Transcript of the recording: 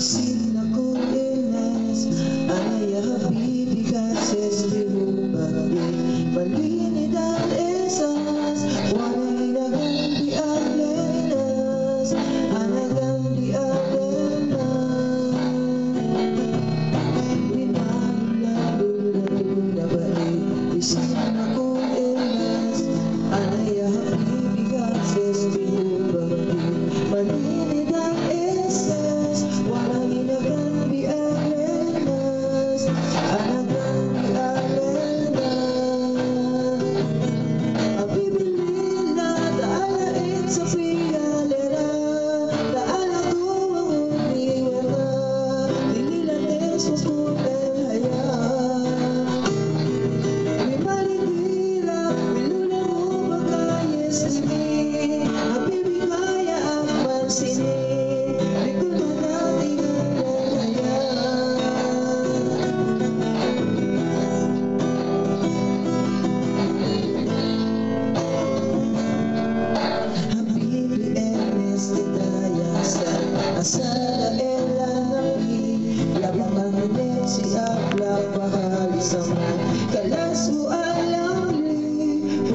see.